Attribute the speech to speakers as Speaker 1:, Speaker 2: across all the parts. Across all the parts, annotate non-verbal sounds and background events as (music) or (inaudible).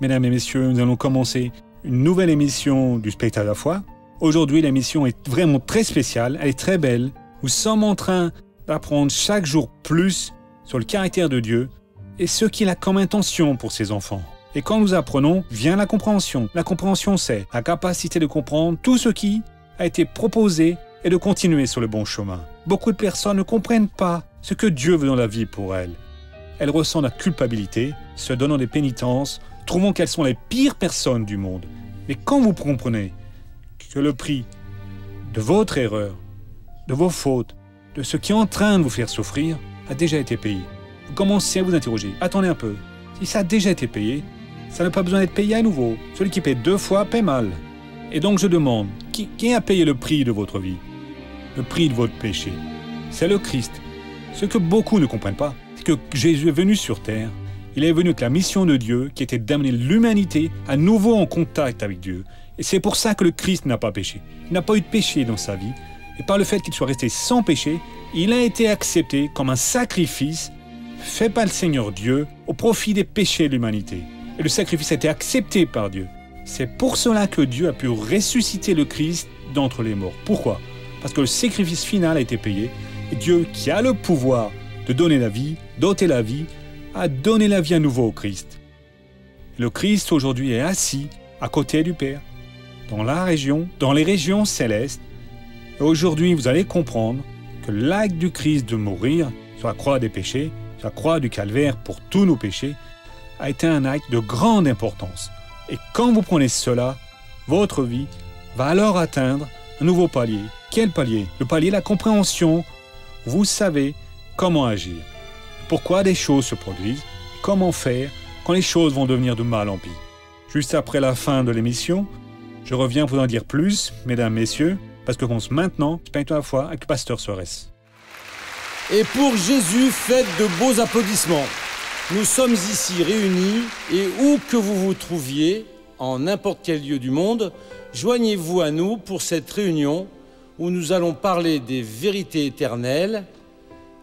Speaker 1: Mesdames et messieurs, nous allons commencer une nouvelle émission du Spectacle à la foi. Aujourd'hui, l'émission est vraiment très spéciale, elle est très belle. Nous sommes en train d'apprendre chaque jour plus sur le caractère de Dieu et ce qu'il a comme intention pour ses enfants. Et quand nous apprenons, vient la compréhension. La compréhension, c'est la capacité de comprendre tout ce qui a été proposé et de continuer sur le bon chemin. Beaucoup de personnes ne comprennent pas ce que Dieu veut dans la vie pour elles. Elles ressentent la culpabilité, se donnant des pénitences, trouvant qu'elles sont les pires personnes du monde. Mais quand vous comprenez que le prix de votre erreur, de vos fautes, de ce qui est en train de vous faire souffrir, a déjà été payé, vous commencez à vous interroger. Attendez un peu. Si ça a déjà été payé, ça n'a pas besoin d'être payé à nouveau. Celui qui paie deux fois paie mal. Et donc je demande, qui, qui a payé le prix de votre vie? Le prix de votre péché C'est le Christ. Ce que beaucoup ne comprennent pas, c'est que Jésus est venu sur terre. Il est venu avec la mission de Dieu qui était d'amener l'humanité à nouveau en contact avec Dieu. Et c'est pour ça que le Christ n'a pas péché. Il n'a pas eu de péché dans sa vie. Et par le fait qu'il soit resté sans péché, il a été accepté comme un sacrifice fait par le Seigneur Dieu au profit des péchés de l'humanité. Et le sacrifice a été accepté par Dieu. C'est pour cela que Dieu a pu ressusciter le Christ d'entre les morts. Pourquoi? Parce que le sacrifice final a été payé. Et Dieu, qui a le pouvoir de donner la vie, d'ôter la vie, a donné la vie à nouveau au Christ. Le Christ aujourd'hui est assis à côté du Père, dans la région, dans les régions célestes. Et aujourd'hui, vous allez comprendre que l'acte du Christ de mourir sur la croix des péchés la croix du calvaire pour tous nos péchés, a été un acte de grande importance. Et quand vous prenez cela, votre vie va alors atteindre un nouveau palier. Quel palier? Le palier de la compréhension. Vous savez comment agir. Pourquoi des choses se produisent Comment faire quand les choses vont devenir de mal en pis Juste après la fin de l'émission, je reviens vous en dire plus, mesdames, messieurs, parce que commence maintenant, à la foi avec pasteur Soares.
Speaker 2: Et pour Jésus, faites de beaux applaudissements. Nous sommes ici réunis et où que vous vous trouviez, en n'importe quel lieu du monde, joignez-vous à nous pour cette réunion où nous allons parler des vérités éternelles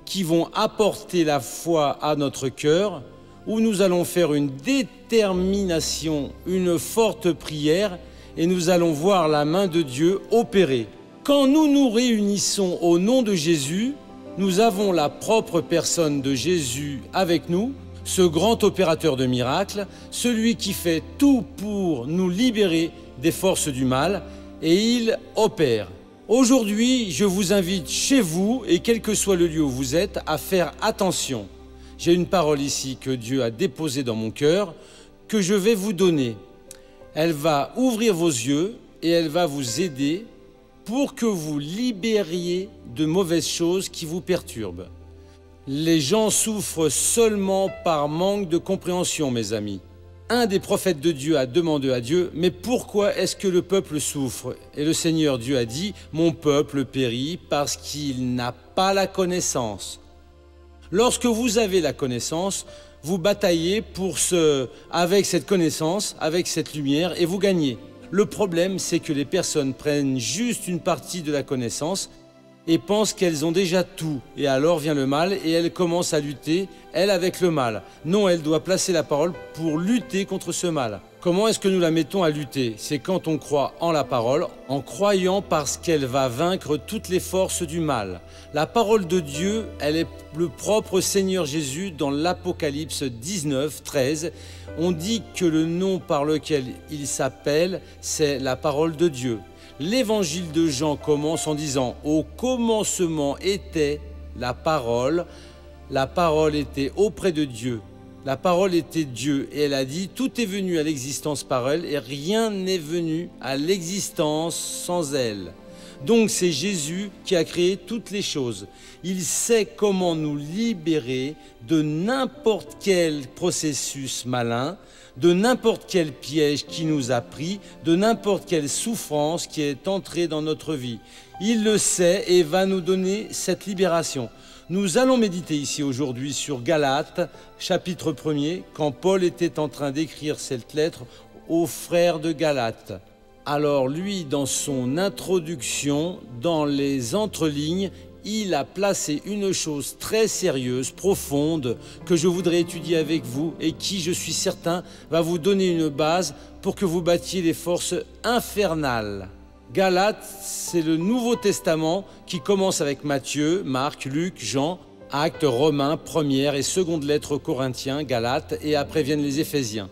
Speaker 2: qui vont apporter la foi à notre cœur, où nous allons faire une détermination, une forte prière et nous allons voir la main de Dieu opérer. Quand nous nous réunissons au nom de Jésus, nous avons la propre personne de Jésus avec nous, ce grand opérateur de miracles, celui qui fait tout pour nous libérer des forces du mal, et il opère. Aujourd'hui, je vous invite chez vous, et quel que soit le lieu où vous êtes, à faire attention. J'ai une parole ici que Dieu a déposée dans mon cœur, que je vais vous donner. Elle va ouvrir vos yeux et elle va vous aider pour que vous libériez de mauvaises choses qui vous perturbent. Les gens souffrent seulement par manque de compréhension, mes amis. Un des prophètes de Dieu a demandé à Dieu, mais pourquoi est-ce que le peuple souffre? Et le Seigneur Dieu a dit, mon peuple périt parce qu'il n'a pas la connaissance. Lorsque vous avez la connaissance, vous bataillez avec cette connaissance, avec cette lumière, et vous gagnez. Le problème, c'est que les personnes prennent juste une partie de la connaissance et pensent qu'elles ont déjà tout. Et alors vient le mal et elles commencent à lutter, elles avec le mal. Non, elle doit placer la parole pour lutter contre ce mal. Comment est-ce que nous la mettons à lutter? C'est quand on croit en la parole, en croyant parce qu'elle va vaincre toutes les forces du mal. La parole de Dieu, elle est le propre Seigneur Jésus dans l'Apocalypse 19, 13 on dit que le nom par lequel il s'appelle, c'est la parole de Dieu. L'évangile de Jean commence en disant Au commencement était la parole, la parole était auprès de Dieu, la parole était Dieu. Et elle a dit Tout est venu à l'existence par elle, et rien n'est venu à l'existence sans elle. Donc c'est Jésus qui a créé toutes les choses. Il sait comment nous libérer de n'importe quel processus malin, de n'importe quel piège qui nous a pris, de n'importe quelle souffrance qui est entrée dans notre vie. Il le sait et va nous donner cette libération. Nous allons méditer ici aujourd'hui sur Galates, chapitre 1er, quand Paul était en train d'écrire cette lettre aux frères de Galates. Alors lui, dans son introduction, dans les entrelignes, il a placé une chose très sérieuse, profonde, que je voudrais étudier avec vous et qui, je suis certain, va vous donner une base pour que vous battiez les forces infernales. Galates, c'est le Nouveau Testament qui commence avec Matthieu, Marc, Luc, Jean, Actes, Romains, première et seconde lettre aux Corinthiens, Galates, et après viennent les Éphésiens.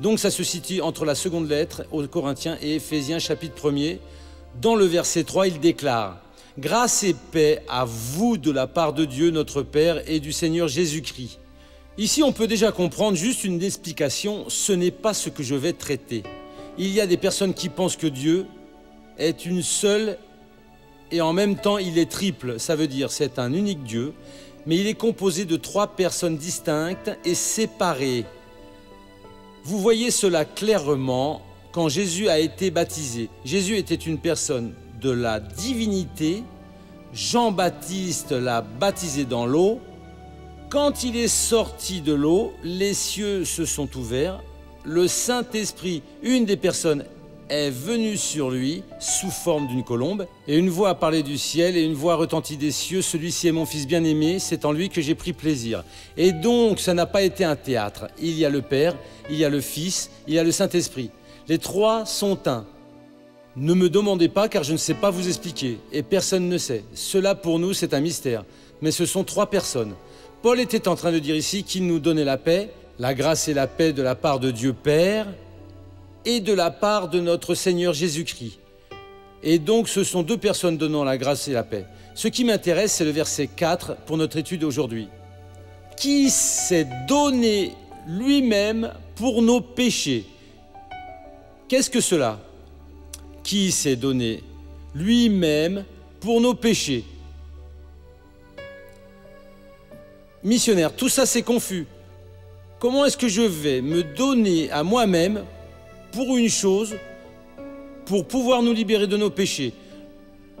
Speaker 2: Donc ça se situe entre la seconde lettre aux Corinthiens et Éphésiens chapitre 1er. Dans le verset 3, il déclare Grâce et paix à vous de la part de Dieu notre Père et du Seigneur Jésus-Christ. Ici, on peut déjà comprendre juste une explication, ce n'est pas ce que je vais traiter. Il y a des personnes qui pensent que Dieu est une seule et en même temps il est triple, ça veut dire c'est un unique Dieu, mais il est composé de trois personnes distinctes et séparées. Vous voyez cela clairement quand Jésus a été baptisé. Jésus était une personne de la divinité. Jean-Baptiste l'a baptisé dans l'eau. Quand il est sorti de l'eau, les cieux se sont ouverts. Le Saint-Esprit, une des personnes, est venue sur lui sous forme d'une colombe, et une voix a parlé du ciel, et une voix retentit des cieux, celui-ci est mon fils bien-aimé, c'est en lui que j'ai pris plaisir. Et donc, ça n'a pas été un théâtre. Il y a le Père, il y a le Fils, il y a le Saint-Esprit. Les trois sont un. Ne me demandez pas car je ne sais pas vous expliquer et personne ne sait. Cela pour nous c'est un mystère. Mais ce sont trois personnes. Paul était en train de dire ici qu'il nous donnait la paix, la grâce et la paix de la part de Dieu Père et de la part de notre Seigneur Jésus-Christ. Et donc ce sont deux personnes donnant la grâce et la paix. Ce qui m'intéresse c'est le verset 4 pour notre étude aujourd'hui. Qui s'est donné lui-même pour nos péchés? Qu'est-ce que cela? Qui s'est donné lui-même pour nos péchés. Missionnaire, tout ça c'est confus. Comment est-ce que je vais me donner à moi-même pour une chose, pour pouvoir nous libérer de nos péchés?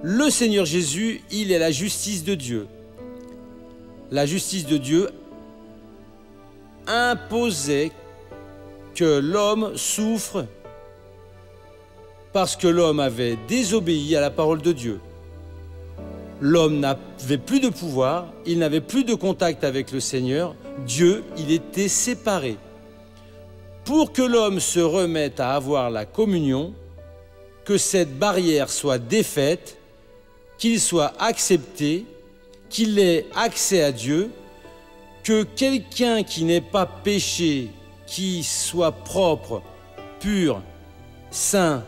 Speaker 2: Le Seigneur Jésus, il est la justice de Dieu. La justice de Dieu imposait que l'homme souffre parce que l'homme avait désobéi à la parole de Dieu. L'homme n'avait plus de pouvoir, il n'avait plus de contact avec le Seigneur, Dieu, il était séparé. Pour que l'homme se remette à avoir la communion, que cette barrière soit défaite, qu'il soit accepté, qu'il ait accès à Dieu, que quelqu'un qui n'est pas péché, qui soit propre, pur, saint,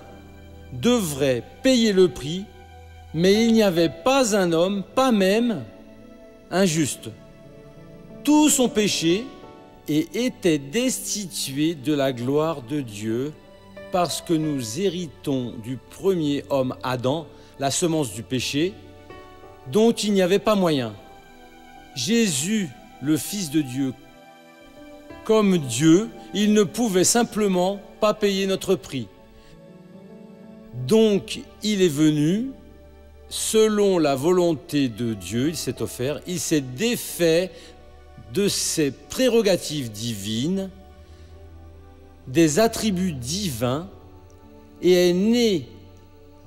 Speaker 2: devrait payer le prix, mais il n'y avait pas un homme, pas même injuste. Tous son péché et était destitué de la gloire de Dieu parce que nous héritons du premier homme Adam, la semence du péché, dont il n'y avait pas moyen. Jésus, le Fils de Dieu, comme Dieu, il ne pouvait simplement pas payer notre prix. Donc il est venu, selon la volonté de Dieu, il s'est offert, il s'est défait de ses prérogatives divines, des attributs divins, et est né,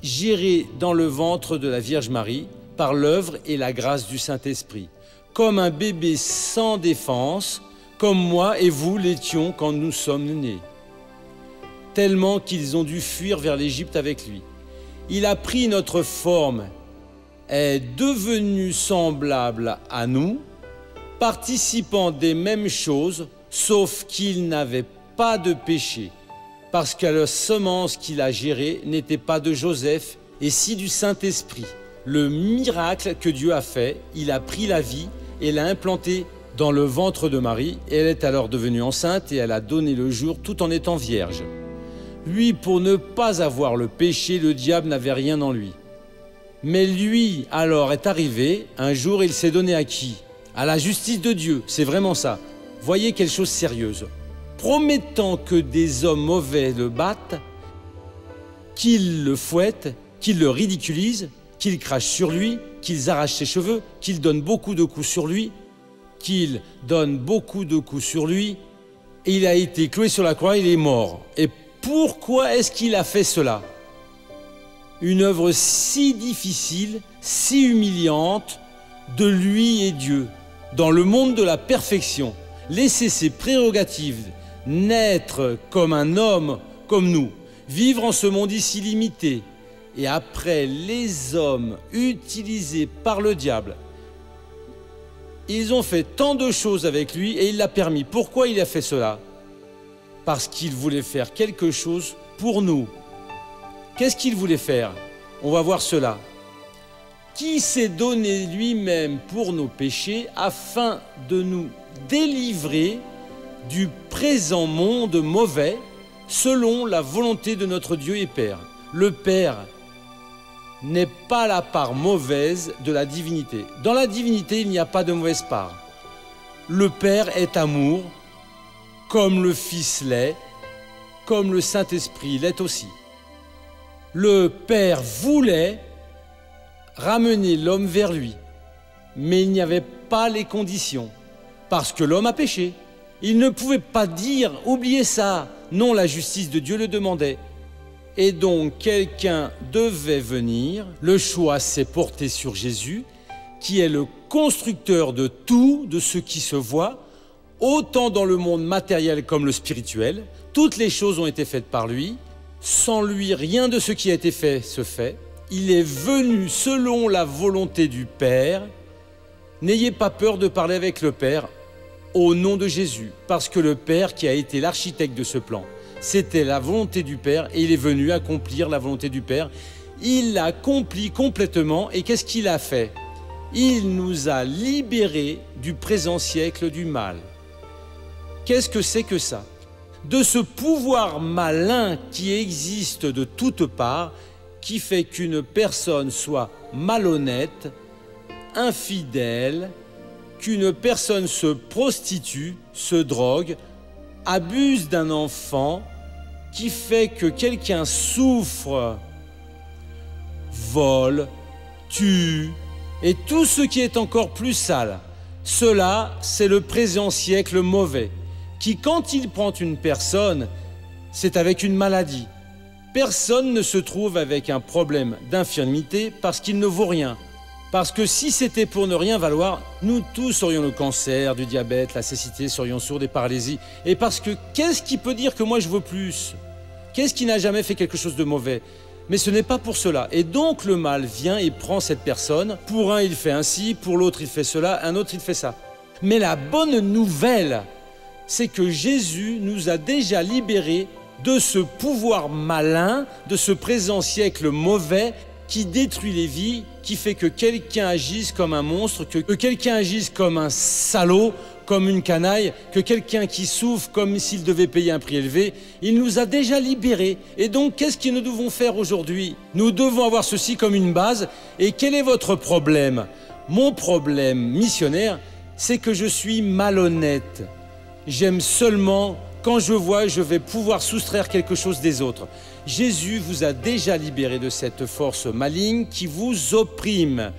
Speaker 2: géré dans le ventre de la Vierge Marie par l'œuvre et la grâce du Saint-Esprit, comme un bébé sans défense, comme moi et vous l'étions quand nous sommes nés tellement qu'ils ont dû fuir vers l'Égypte avec lui. Il a pris notre forme, est devenu semblable à nous, participant des mêmes choses, sauf qu'il n'avait pas de péché, parce que la semence qu'il a gérée n'était pas de Joseph, et si du Saint-Esprit. Le miracle que Dieu a fait, il a pris la vie et l'a implantée dans le ventre de Marie, et elle est alors devenue enceinte et elle a donné le jour tout en étant vierge. Lui, pour ne pas avoir le péché, le diable n'avait rien en lui. Mais lui, alors, est arrivé, un jour, il s'est donné à qui? À la justice de Dieu, c'est vraiment ça. Voyez quelque chose sérieuse. Promettant que des hommes mauvais le battent, qu'ils le fouettent, qu'ils le ridiculisent, qu'ils crachent sur lui, qu'ils arrachent ses cheveux, qu'ils donnent beaucoup de coups sur lui, qu'ils donnent beaucoup de coups sur lui, et il a été cloué sur la croix, il est mort. Pourquoi est-ce qu'il a fait cela? Une œuvre si difficile, si humiliante, de lui et Dieu, dans le monde de la perfection, laisser ses prérogatives, naître comme un homme comme nous, vivre en ce monde ici limité, et après les hommes utilisés par le diable, ils ont fait tant de choses avec lui et il l'a permis. Pourquoi il a fait cela? Parce qu'il voulait faire quelque chose pour nous. Qu'est-ce qu'il voulait faire? On va voir cela. Qui s'est donné lui-même pour nos péchés afin de nous délivrer du présent monde mauvais selon la volonté de notre Dieu et Père? Le Père n'est pas la part mauvaise de la divinité. Dans la divinité, il n'y a pas de mauvaise part. Le Père est amour, comme le Fils l'est, comme le Saint-Esprit l'est aussi. Le Père voulait ramener l'homme vers lui, mais il n'y avait pas les conditions, parce que l'homme a péché. Il ne pouvait pas dire, oubliez ça. Non, la justice de Dieu le demandait. Et donc quelqu'un devait venir. Le choix s'est porté sur Jésus, qui est le constructeur de tout, de ce qui se voit, autant dans le monde matériel comme le spirituel. Toutes les choses ont été faites par lui. Sans lui, rien de ce qui a été fait se fait. Il est venu selon la volonté du Père. N'ayez pas peur de parler avec le Père au nom de Jésus, parce que le Père qui a été l'architecte de ce plan, c'était la volonté du Père et il est venu accomplir la volonté du Père. Il l'accomplit complètement et qu'est-ce qu'il a fait? Il nous a libérés du présent siècle du mal. Qu'est-ce que c'est que ça De ce pouvoir malin qui existe de toutes parts, qui fait qu'une personne soit malhonnête, infidèle, qu'une personne se prostitue, se drogue, abuse d'un enfant, qui fait que quelqu'un souffre, vole, tue, et tout ce qui est encore plus sale. Cela, c'est le présent siècle mauvais, qui quand il prend une personne, c'est avec une maladie. Personne ne se trouve avec un problème d'infirmité parce qu'il ne vaut rien. Parce que si c'était pour ne rien valoir, nous tous aurions le cancer, du diabète, la cécité, serions sourds, des paralysies. Et parce que qu'est-ce qui peut dire que moi je veux plus? Qu'est-ce qui n'a jamais fait quelque chose de mauvais? Mais ce n'est pas pour cela. Et donc le mal vient et prend cette personne. Pour un, il fait ainsi, pour l'autre, il fait cela, un autre, il fait ça. Mais la bonne nouvelle, c'est que Jésus nous a déjà libérés de ce pouvoir malin, de ce présent siècle mauvais qui détruit les vies, qui fait que quelqu'un agisse comme un monstre, que, quelqu'un agisse comme un salaud, comme une canaille, que quelqu'un qui souffre comme s'il devait payer un prix élevé. Il nous a déjà libérés. Et donc, qu'est-ce que nous devons faire aujourd'hui? Nous devons avoir ceci comme une base. Et quel est votre problème? Mon problème missionnaire, c'est que je suis malhonnête. J'aime seulement quand je vois, je vais pouvoir soustraire quelque chose des autres. Jésus vous a déjà libéré de cette force maligne qui vous opprime.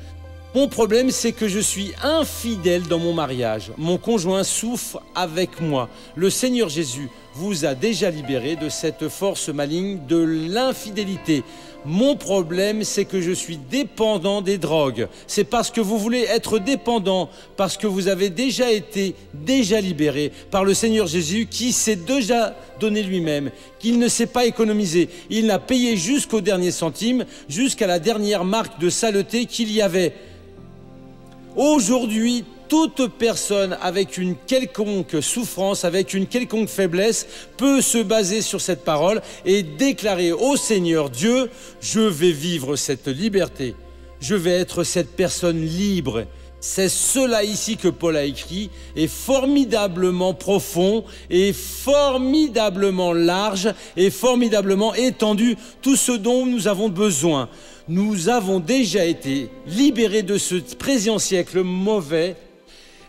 Speaker 2: Mon problème, c'est que je suis infidèle dans mon mariage. Mon conjoint souffre avec moi. Le Seigneur Jésus vous a déjà libéré de cette force maligne de l'infidélité. Mon problème, c'est que je suis dépendant des drogues. C'est parce que vous voulez être dépendant, parce que vous avez déjà été déjà libéré par le Seigneur Jésus qui s'est déjà donné lui-même, qu'il ne s'est pas économisé. Il n'a payé jusqu'au dernier centime, jusqu'à la dernière marque de saleté qu'il y avait. Aujourd'hui, toute personne avec une quelconque souffrance, avec une quelconque faiblesse, peut se baser sur cette parole et déclarer au Seigneur Dieu, je vais vivre cette liberté, je vais être cette personne libre. C'est cela ici que Paul a écrit, est formidablement profond, et formidablement large, et formidablement étendu, tout ce dont nous avons besoin. Nous avons déjà été libérés de ce présent siècle mauvais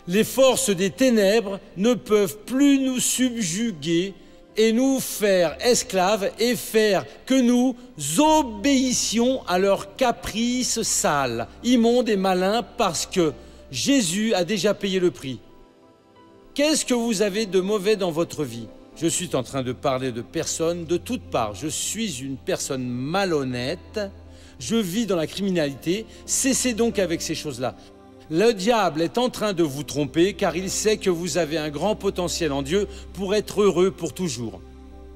Speaker 2: les forces des ténèbres ne peuvent plus nous subjuguer et nous faire esclaves et faire que nous obéissions à leurs caprices sales, immondes et malins parce que Jésus a déjà payé le prix. Qu'est-ce que vous avez de mauvais dans votre vie? Je suis en train de parler de personnes de toutes parts. Je suis une personne malhonnête. Je vis dans la criminalité. Cessez donc avec ces choses-là. Le diable est en train de vous tromper car il sait que vous avez un grand potentiel en Dieu pour être heureux pour toujours.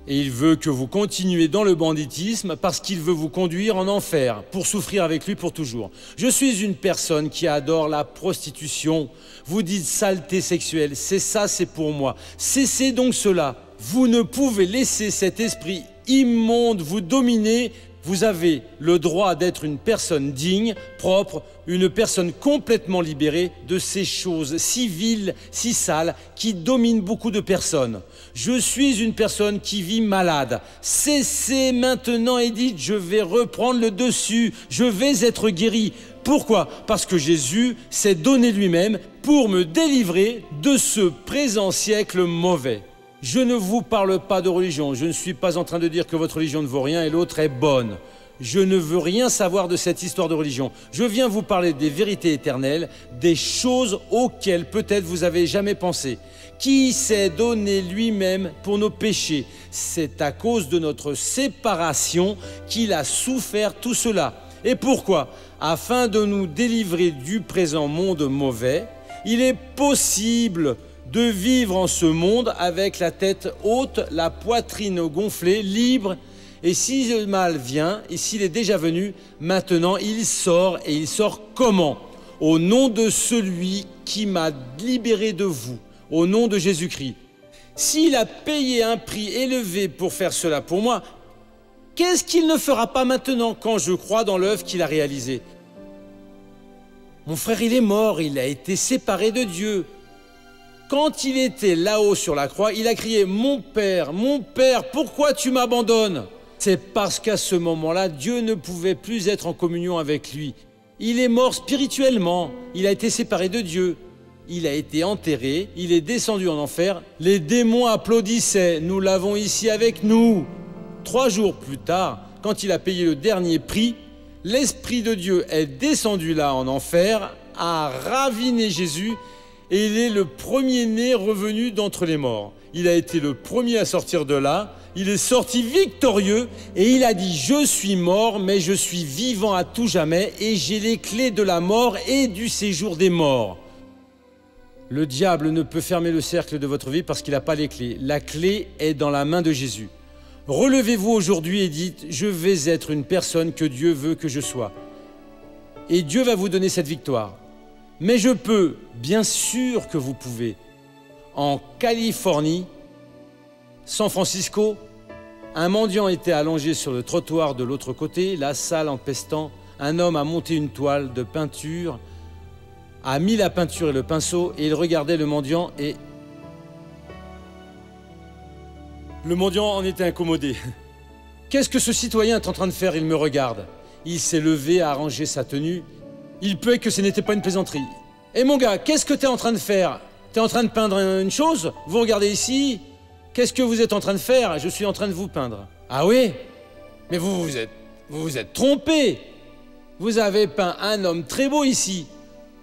Speaker 2: Et il veut que vous continuiez dans le banditisme parce qu'il veut vous conduire en enfer pour souffrir avec lui pour toujours. Je suis une personne qui adore la prostitution. Vous dites saleté sexuelle, c'est ça, c'est pour moi. Cessez donc cela. Vous ne pouvez laisser cet esprit immonde vous dominer vous avez le droit d'être une personne digne, propre, une personne complètement libérée de ces choses si viles, si sales, qui dominent beaucoup de personnes. Je suis une personne qui vit malade. Cessez maintenant et dites, je vais reprendre le dessus, je vais être guéri. Pourquoi? Parce que Jésus s'est donné lui-même pour me délivrer de ce présent siècle mauvais. Je ne vous parle pas de religion. Je ne suis pas en train de dire que votre religion ne vaut rien et l'autre est bonne. Je ne veux rien savoir de cette histoire de religion. Je viens vous parler des vérités éternelles, des choses auxquelles peut-être vous avez jamais pensé. Qui s'est donné lui-même pour nos péchés? C'est à cause de notre séparation qu'il a souffert tout cela. Et pourquoi? Afin de nous délivrer du présent monde mauvais, il est possible de vivre en ce monde avec la tête haute, la poitrine gonflée, libre. Et si le mal vient, et s'il est déjà venu, maintenant il sort, et il sort comment? Au nom de celui qui m'a libéré de vous, au nom de Jésus-Christ. S'il a payé un prix élevé pour faire cela pour moi, qu'est-ce qu'il ne fera pas maintenant quand je crois dans l'œuvre qu'il a réalisée? Mon frère, il est mort, il a été séparé de Dieu. Quand il était là-haut sur la croix, il a crié Mon Père, mon Père, pourquoi tu m'abandonnes? C'est parce qu'à ce moment-là, Dieu ne pouvait plus être en communion avec lui. Il est mort spirituellement, il a été séparé de Dieu, il a été enterré, il est descendu en enfer. Les démons applaudissaient, nous l'avons ici avec nous. Trois jours plus tard, quand il a payé le dernier prix, l'Esprit de Dieu est descendu là en enfer, a raviné Jésus et il est le premier-né revenu d'entre les morts. Il a été le premier à sortir de là, il est sorti victorieux et il a dit Je suis mort, mais je suis vivant à tout jamais et j'ai les clés de la mort et du séjour des morts. Le diable ne peut fermer le cercle de votre vie parce qu'il n'a pas les clés. La clé est dans la main de Jésus. Relevez-vous aujourd'hui et dites Je vais être une personne que Dieu veut que je sois. Et Dieu va vous donner cette victoire. Mais je peux, bien sûr que vous pouvez. En Californie, San Francisco, un mendiant était allongé sur le trottoir de l'autre côté, la salle en pestant. Un homme a monté une toile de peinture, a mis la peinture et le pinceau, et il regardait le mendiant et... Le mendiant en était incommodé. (laughs) Qu'est-ce que ce citoyen est en train de faire? Il me regarde. Il s'est levé, a arrangé sa tenue, il peut que ce n'était pas une plaisanterie. Et mon gars, qu'est-ce que tu es en train de faire? Tu es en train de peindre une chose? Vous regardez ici Qu'est-ce que vous êtes en train de faire? Je suis en train de vous peindre. Ah oui? Mais vous vous êtes, vous vous êtes trompé. Vous avez peint un homme très beau ici.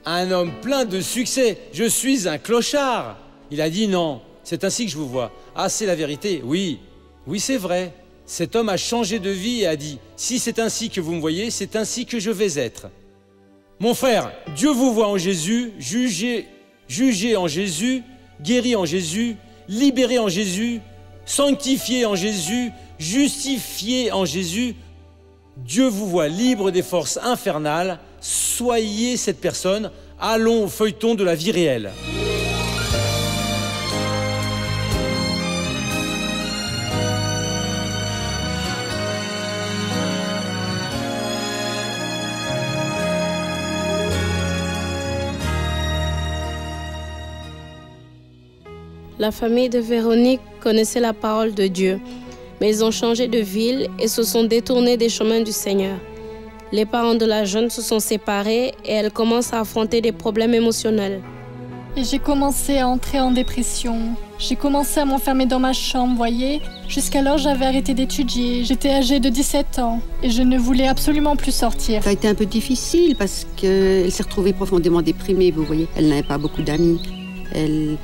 Speaker 2: Un homme plein de succès. Je suis un clochard. Il a dit non. C'est ainsi que je vous vois. Ah, c'est la vérité. Oui. Oui, c'est vrai. Cet homme a changé de vie et a dit, si c'est ainsi que vous me voyez, c'est ainsi que je vais être. Mon frère, Dieu vous voit en Jésus, jugé, jugé en Jésus, guéri en Jésus, libéré en Jésus, sanctifié en Jésus, justifié en Jésus. Dieu vous voit libre des forces infernales. Soyez cette personne. Allons au feuilleton de la vie réelle.
Speaker 3: La famille de Véronique connaissait la parole de Dieu, mais ils ont changé de ville et se sont détournés des chemins du Seigneur. Les parents de la jeune se sont séparés et elle commence à affronter des problèmes émotionnels.
Speaker 4: Et j'ai commencé à entrer en dépression. J'ai commencé à m'enfermer dans ma chambre, voyez. Jusqu'alors, j'avais arrêté d'étudier. J'étais âgée de 17 ans et je ne voulais absolument plus sortir.
Speaker 5: Ça a été un peu difficile parce qu'elle s'est retrouvée profondément déprimée, vous voyez. Elle n'avait pas beaucoup d'amis. Elle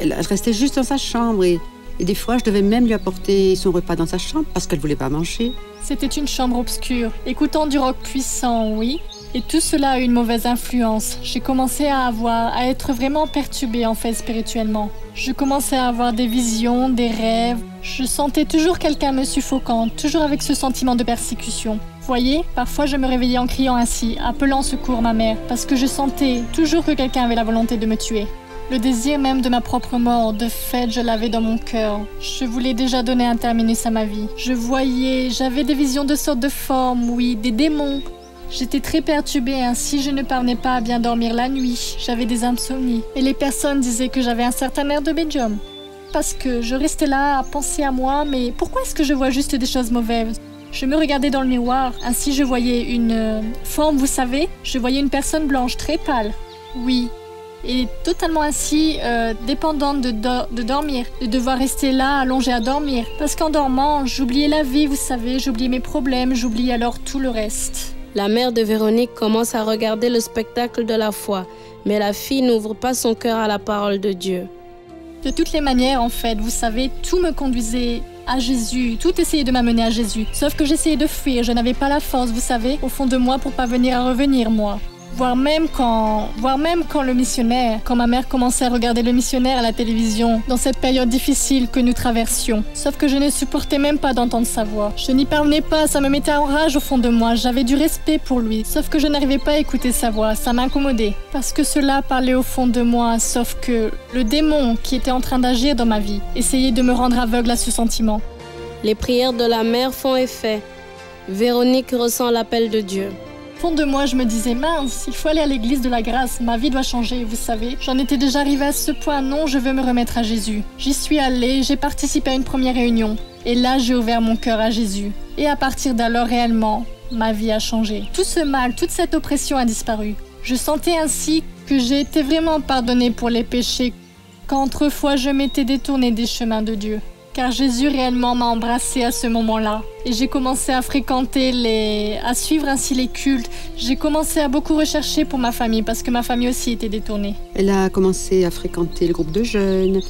Speaker 5: elle, restait juste dans sa chambre et, des fois, je devais même lui apporter son repas dans sa chambre parce qu'elle voulait pas manger.
Speaker 4: C'était une chambre obscure, écoutant du rock puissant, oui. Et tout cela a eu une mauvaise influence. J'ai commencé à avoir, à être vraiment perturbée en fait spirituellement. Je commençais à avoir des visions, des rêves. Je sentais toujours quelqu'un me suffocant, toujours avec ce sentiment de persécution. Voyez, parfois je me réveillais en criant ainsi, appelant secours ma mère, parce que je sentais toujours que quelqu'un avait la volonté de me tuer. Le désir même de ma propre mort, de fait, je l'avais dans mon cœur. Je voulais déjà donner un terminus à ma vie. Je voyais, j'avais des visions de sortes de formes, oui, des démons. J'étais très perturbée, ainsi je ne parvenais pas à bien dormir la nuit. J'avais des insomnies. Et les personnes disaient que j'avais un certain air de médium. Parce que je restais là à penser à moi, mais pourquoi est-ce que je vois juste des choses mauvaises? Je me regardais dans le miroir, ainsi je voyais une euh, forme, vous savez, je voyais une personne blanche très pâle. Oui, et totalement ainsi euh, dépendante de, de dormir, de devoir rester là allongée à dormir. Parce qu'en dormant, j'oubliais la vie, vous savez, j'oubliais mes problèmes, j'oubliais alors tout le reste.
Speaker 3: La mère de Véronique commence à regarder le spectacle de la foi, mais la fille n'ouvre pas son cœur à la parole de Dieu.
Speaker 4: De toutes les manières, en fait, vous savez, tout me conduisait à Jésus. Tout essayait de m'amener à Jésus. Sauf que j'essayais de fuir. Je n'avais pas la force, vous savez, au fond de moi pour pas venir à revenir, moi voire même quand, le missionnaire, quand ma mère commençait à regarder le missionnaire à la télévision, dans cette période difficile que nous traversions. Sauf que je ne supportais même pas d'entendre sa voix. Je n'y parvenais pas, ça me mettait en rage au fond de moi, j'avais du respect pour lui. Sauf que je n'arrivais pas à écouter sa voix, ça m'incommodait. Parce que cela parlait au fond de moi, sauf que le démon qui était en train d'agir dans ma vie essayait de me rendre aveugle à ce sentiment.
Speaker 3: Les prières de la mère font effet. Véronique ressent l'appel de Dieu
Speaker 4: fond de moi, je me disais, mince, il faut aller à l'église de la grâce, ma vie doit changer, vous savez. J'en étais déjà arrivée à ce point, non, je veux me remettre à Jésus. J'y suis allée, j'ai participé à une première réunion. Et là, j'ai ouvert mon cœur à Jésus. Et à partir d'alors, réellement, ma vie a changé. Tout ce mal, toute cette oppression a disparu. Je sentais ainsi que j'ai été vraiment pardonnée pour les péchés qu'autrefois je m'étais détournée des chemins de Dieu car Jésus réellement m'a embrassé à ce moment-là. Et j'ai commencé à fréquenter les... à suivre ainsi les cultes. J'ai commencé à beaucoup rechercher pour ma famille parce que ma famille aussi était détournée.
Speaker 5: Elle a commencé à fréquenter le groupe de jeunes,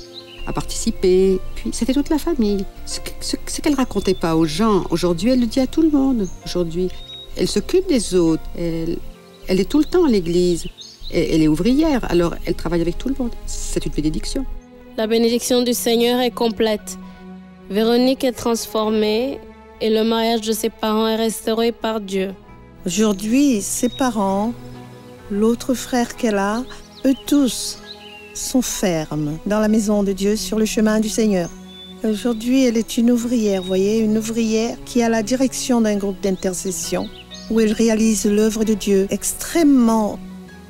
Speaker 5: à participer. Puis c'était toute la famille. Ce, qu'elle racontait pas aux gens, aujourd'hui elle le dit à tout le monde. Aujourd'hui, elle s'occupe des autres. Elle, elle est tout le temps à l'église. Elle est ouvrière, alors elle travaille avec tout le monde. C'est une bénédiction.
Speaker 3: La bénédiction du Seigneur est complète. Véronique est transformée et le mariage de ses parents est restauré par Dieu.
Speaker 6: Aujourd'hui, ses parents, l'autre frère qu'elle a, eux tous sont fermes dans la maison de Dieu sur le chemin du Seigneur. Aujourd'hui, elle est une ouvrière, voyez, une ouvrière qui a la direction d'un groupe d'intercession où elle réalise l'œuvre de Dieu extrêmement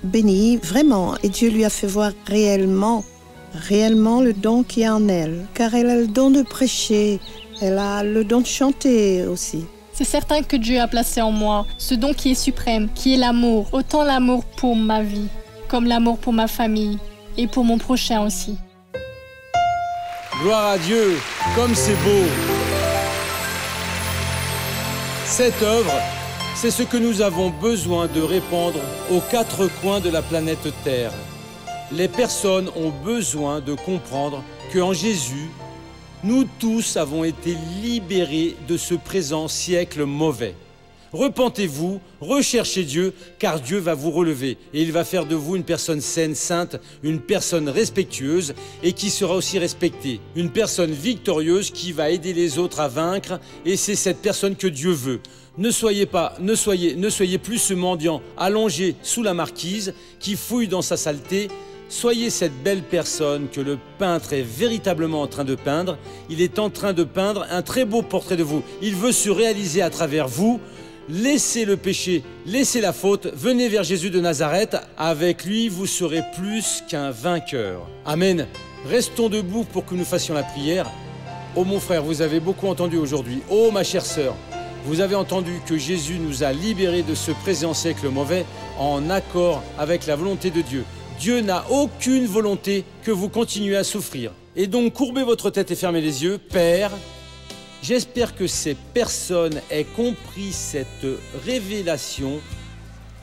Speaker 6: bénie, vraiment. Et Dieu lui a fait voir réellement réellement le don qui est en elle, car elle a le don de prêcher, elle a le don de chanter aussi.
Speaker 4: C'est certain que Dieu a placé en moi ce don qui est suprême, qui est l'amour, autant l'amour pour ma vie, comme l'amour pour ma famille et pour mon prochain aussi.
Speaker 2: Gloire à Dieu, comme c'est beau. Cette œuvre, c'est ce que nous avons besoin de répandre aux quatre coins de la planète Terre les personnes ont besoin de comprendre qu'en Jésus, nous tous avons été libérés de ce présent siècle mauvais. Repentez-vous, recherchez Dieu, car Dieu va vous relever et il va faire de vous une personne saine, sainte, une personne respectueuse et qui sera aussi respectée, une personne victorieuse qui va aider les autres à vaincre et c'est cette personne que Dieu veut. Ne soyez pas, ne soyez, ne soyez plus ce mendiant allongé sous la marquise qui fouille dans sa saleté, Soyez cette belle personne que le peintre est véritablement en train de peindre. Il est en train de peindre un très beau portrait de vous. Il veut se réaliser à travers vous. Laissez le péché, laissez la faute, venez vers Jésus de Nazareth. Avec lui, vous serez plus qu'un vainqueur. Amen. Restons debout pour que nous fassions la prière. Oh mon frère, vous avez beaucoup entendu aujourd'hui. Oh ma chère sœur, vous avez entendu que Jésus nous a libérés de ce présent siècle mauvais en accord avec la volonté de Dieu. Dieu n'a aucune volonté que vous continuez à souffrir. Et donc courbez votre tête et fermez les yeux. Père, j'espère que ces personnes aient compris cette révélation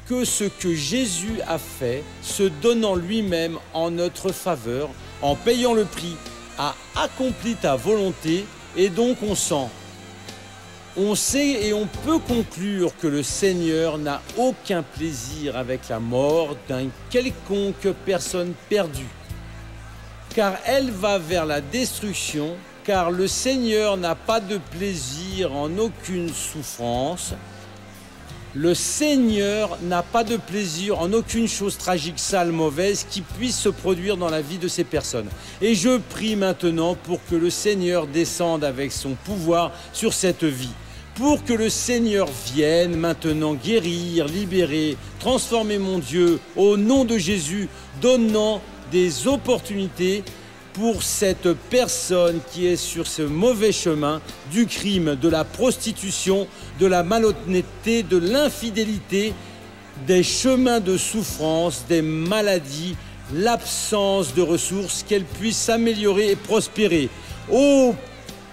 Speaker 2: que ce que Jésus a fait, se donnant lui-même en notre faveur, en payant le prix, a accompli ta volonté et donc on sent On sait et on peut conclure que le Seigneur n'a aucun plaisir avec la mort d'un quelconque personne perdue, car elle va vers la destruction, car le Seigneur n'a pas de plaisir en aucune souffrance, le Seigneur n'a pas de plaisir en aucune chose tragique, sale, mauvaise qui puisse se produire dans la vie de ces personnes. Et je prie maintenant pour que le Seigneur descende avec son pouvoir sur cette vie. Pour que le Seigneur vienne maintenant guérir, libérer, transformer mon Dieu au nom de Jésus, donnant des opportunités pour cette personne qui est sur ce mauvais chemin du crime, de la prostitution, de la malhonnêteté, de l'infidélité, des chemins de souffrance, des maladies, l'absence de ressources, qu'elle puisse s'améliorer et prospérer. Ô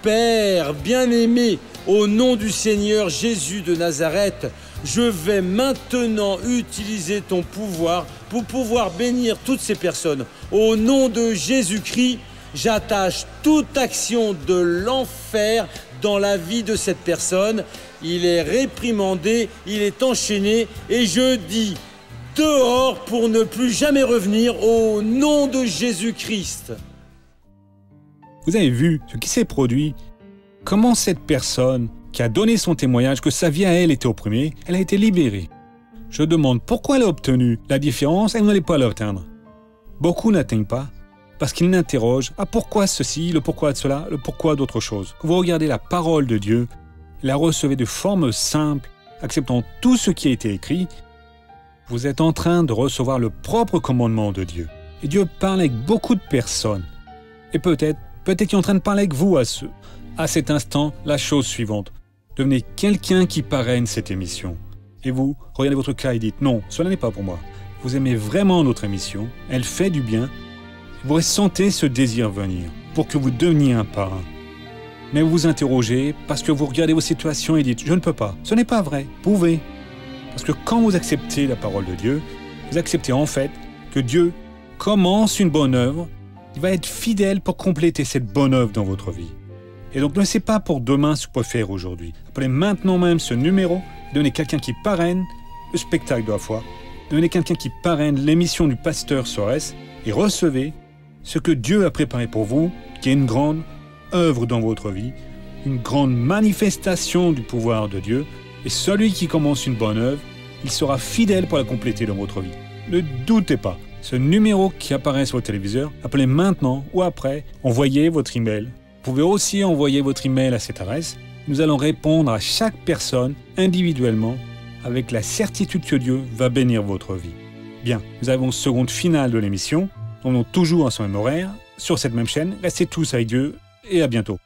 Speaker 2: Père bien-aimé, au nom du Seigneur Jésus de Nazareth, je vais maintenant utiliser ton pouvoir pour pouvoir bénir toutes ces personnes. Au nom de Jésus-Christ, j'attache toute action de l'enfer dans la vie de cette personne. Il est réprimandé, il est enchaîné et je dis dehors pour ne plus jamais revenir au nom de Jésus-Christ.
Speaker 1: Vous avez vu ce qui s'est produit? Comment cette personne qui a donné son témoignage que sa vie à elle était opprimée, elle a été libérée? Je demande pourquoi elle a obtenu la différence, elle n'allait pas l'atteindre. Beaucoup n'atteignent pas parce qu'ils n'interrogent à pourquoi ceci, le pourquoi de cela, le pourquoi d'autre chose? Vous regardez la parole de Dieu, la recevez de forme simple, acceptant tout ce qui a été écrit, vous êtes en train de recevoir le propre commandement de Dieu. Et Dieu parle avec beaucoup de personnes. Et peut-être, peut-être qu'il est en train de parler avec vous à ceux, à cet instant la chose suivante. Devenez quelqu'un qui parraine cette émission. Et vous, regardez votre cas et dites non, cela n'est pas pour moi. Vous aimez vraiment notre émission, elle fait du bien. Vous ressentez ce désir venir pour que vous deveniez un parrain. Mais vous vous interrogez parce que vous regardez vos situations et dites je ne peux pas. Ce n'est pas vrai, pouvez. Parce que quand vous acceptez la parole de Dieu, vous acceptez en fait que Dieu commence une bonne œuvre, il va être fidèle pour compléter cette bonne œuvre dans votre vie. Et donc ne sais pas pour demain ce vous pouvez faire aujourd'hui. Appelez maintenant même ce numéro, donnez quelqu'un qui parraine le spectacle de la foi, donnez quelqu'un qui parraine l'émission du pasteur Soares et recevez ce que Dieu a préparé pour vous, qui est une grande œuvre dans votre vie, une grande manifestation du pouvoir de Dieu. Et celui qui commence une bonne œuvre, il sera fidèle pour la compléter dans votre vie. Ne doutez pas. Ce numéro qui apparaît sur votre téléviseur, appelez maintenant ou après, envoyez votre email pouvez aussi envoyer votre email à cette adresse. Nous allons répondre à chaque personne individuellement avec la certitude que Dieu va bénir votre vie. Bien, nous avons seconde finale de l'émission. On est toujours à son même horaire, sur cette même chaîne. Restez tous avec Dieu et à bientôt.